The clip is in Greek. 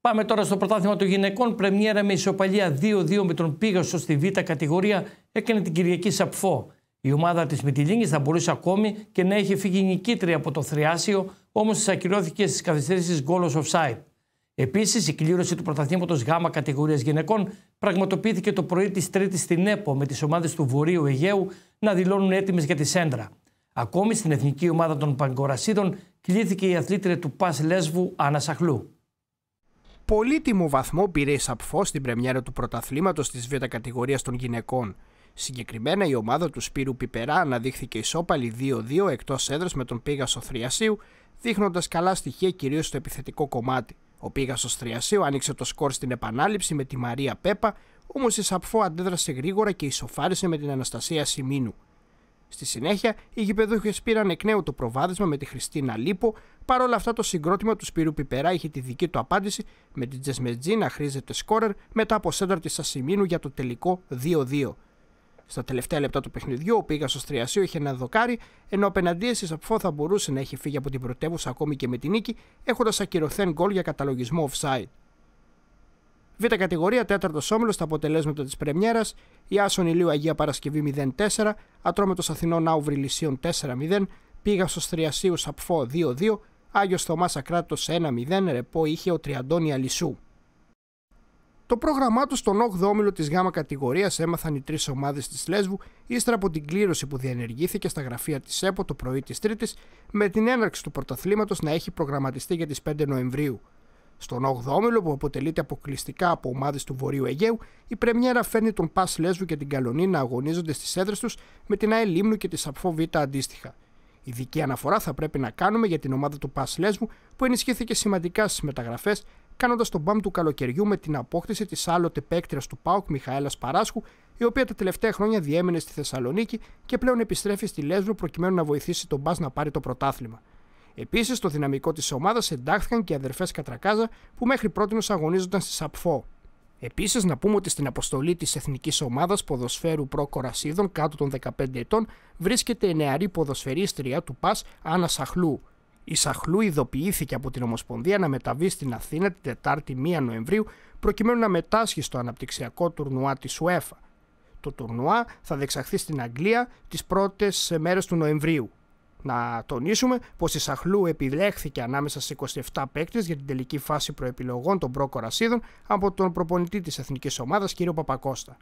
Πάμε τώρα στο πρωτάθλημα των γυναικών. Πρεμιέρα με ισοπαλία 2-2 με τον Πίγασο στη Β' κατηγορία έκανε την Κυριακή Σαπφό. Η ομάδα της Μητυλίνη θα μπορούσε ακόμη και να έχει φύγει νικήτρια από το Θριάσιο, όμως της ακυρώθηκε στις καθυστερήσεις γκόλο offside. Επίσης, η κλήρωση του πρωταθλήματος Γ κατηγορίας γυναικών πραγματοποιήθηκε το πρωί της Τρίτης στην ΕΠΟ με τις ομάδες του Βορείου Αιγαίου να δηλώνουν έτοιμες για τη Σέντρα. Ακόμη στην εθνική ομάδα των Παγκορασίδων κλήθηκε η αθλήτρια του Πας Λέσβου Άννα Σαχλού. Πολύτιμο βαθμό πήρε η Σαπφό στην πρεμιέρα του πρωταθλήματος της Β' κατηγορίας των γυναικών. Συγκεκριμένα η ομάδα του Σπύρου Πιπερά αναδείχθηκε ισόπαλη 2-2 εκτός έδρας με τον Πίγασο Θριασίου, δείχνοντας καλά στοιχεία κυρίως στο επιθετικό κομμάτι. Ο Πίγασος Θριασίου άνοιξε το σκορ στην επανάληψη με τη Μαρία Πέπα, όμως η Σαπφό αντέδρασε γρήγορα και ισοφάρισε με την Αναστασία Σιμίνου. Στη συνέχεια, οι γηπεδούχες πήραν εκ νέου το προβάδισμα με τη Χριστίνα Λίπο. Παρ' όλα αυτά, το συγκρότημα του Σπύρου Πιπερά είχε τη δική του απάντηση με την Τζεσμετζή να χρήζεται σκόρερ μετά από σέντρα της Ασημίνου για το τελικό 2-2. Στα τελευταία λεπτά του παιχνιδιού, ο Πίγασο Τριασίου είχε ένα δοκάρι, ενώ απέναντί τη Σαπφό θα μπορούσε να έχει φύγει από την πρωτεύουσα ακόμη και με την νίκη, έχοντας ακυρωθέν γκολ για καταλογισμό offside. Β' κατηγορία, τέταρτος όμιλος στα αποτελέσματα της Πρεμιέρας, η Άσον Ηλίου Αγία Παρασκευή 0-4, Ατρόμετο Αθηνών Άουβρι Λυσίων 4-0, Πίγασο Τριασίου Σαπφό 2-2, Άγιος Θωμάς Ακράτο 1-0, ρεπό είχε ο Τριαντώνη Αλυσού. Το πρόγραμμά τους στον 8ο όμιλο της ΓΑΜΑ κατηγορίας έμαθαν οι τρεις ομάδες της Λέσβου ύστερα από την κλήρωση που διενεργήθηκε στα γραφεία της ΕΠΟ το πρωί της Τρίτης, με την έναρξη του πρωταθλήματος να έχει προγραμματιστεί για τις 5 Νοεμβρίου. Στον 8ο όμιλο, που αποτελείται αποκλειστικά από ομάδες του Βορείου Αιγαίου, η Πρεμιέρα φέρνει τον Πας Λέσβου και την Καλονή να αγωνίζονται στις έδρες τους με την ΑΕΛ Λίμνου και τη Σαπφό Β αντίστοιχα. Ειδική αναφορά θα πρέπει να κάνουμε για την ομάδα του Πας Λέσβου που ενισχύθηκε σημαντικά στις μεταγραφές, κάνοντας τον μπαμ του καλοκαιριού με την απόκτηση της άλλοτε παίκτριας του Πάουκ Μιχαέλας Παράσχου, η οποία τα τελευταία χρόνια διέμενε στη Θεσσαλονίκη και πλέον επιστρέφει στη Λέσβο προκειμένου να βοηθήσει τον Μπα να πάρει το πρωτάθλημα. Επίσης, στο δυναμικό της ομάδας εντάχθηκαν και οι αδερφές Κατρακάζα που μέχρι πρώτη αγωνίζονταν στη Σαπφό. Επίσης, να πούμε ότι στην αποστολή της Εθνικής Ομάδας Ποδοσφαίρου Προ Κορασίδων κάτω των 15 ετών βρίσκεται η νεαρή ποδοσφαιρίστρια του ΠΑΣ Άννα Σαχλού. Η Σαχλού ειδοποιήθηκε από την Ομοσπονδία να μεταβεί στην Αθήνα την Τετάρτη 1 Νοεμβρίου προκειμένου να μετάσχει στο αναπτυξιακό τουρνουά της UEFA. Το τουρνουά θα δεξαχθεί στην Αγγλία τις πρώτες μέρες του Νοεμβρίου. Να τονίσουμε πως η Σαχλού επιλέχθηκε ανάμεσα σε 27 παίκτες για την τελική φάση προεπιλογών των προ από τον προπονητή της εθνικής ομάδας κ. Παπακώστα.